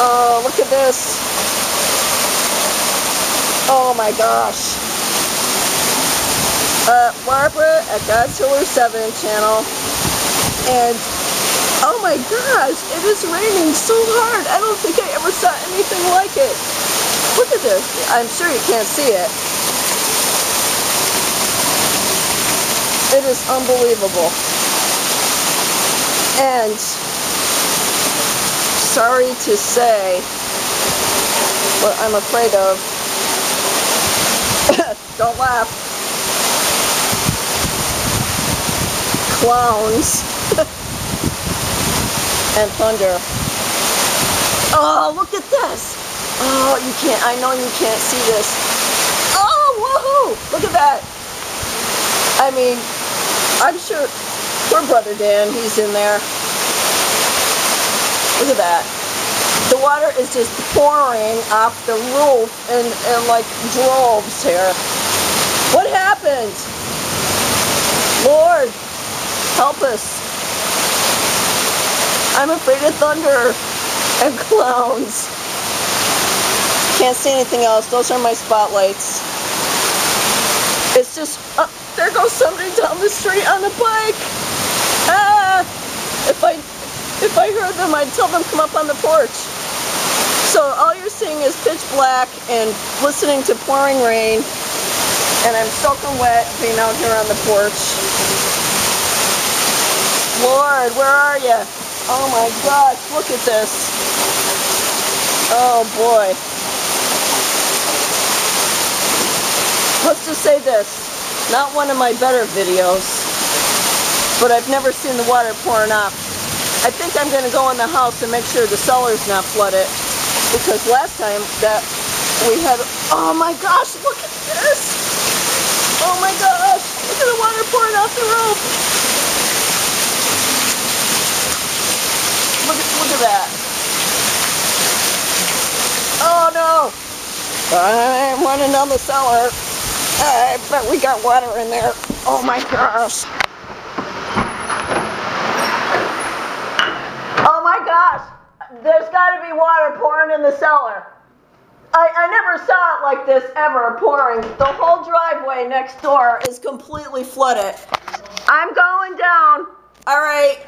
Oh, look at this. Oh my gosh. Uh, Barbara at Godshealer7 channel. And oh my gosh, it is raining so hard. I don't think I ever saw anything like it. Look at this. I'm sure you can't see it. It is unbelievable. And sorry to say what I'm afraid of. Don't laugh. Clowns and thunder. Oh, look at this. Oh, you can't, I know you can't see this. Oh, woohoo! Look at that. I mean, I'm sure, poor brother Dan, he's in there. Look at that. The water is just pouring off the roof and, in like droves here. What happened? Lord, help us. I'm afraid of thunder and clowns. Can't see anything else. Those are my spotlights. It's just, uh, there goes somebody down the street on a bike. Ah! If I heard them, I'd tell them come up on the porch. So all you're seeing is pitch black and listening to pouring rain. And I'm soaking wet being out here on the porch. Lord, where are you? Oh my gosh, look at this. Oh boy. Let's just say this. Not one of my better videos, but I've never seen the water pouring off I think I'm going to go in the house and make sure the cellar's not flooded. Because last time that we had, oh my gosh, look at this. Oh my gosh, look at the water pouring off the roof. Look at, look at that. Oh no. I'm running down the cellar. I bet we got water in there. Oh my gosh. There's got to be water pouring in the cellar. I, I never saw it like this ever pouring. The whole driveway next door is completely flooded. I'm going down. All right.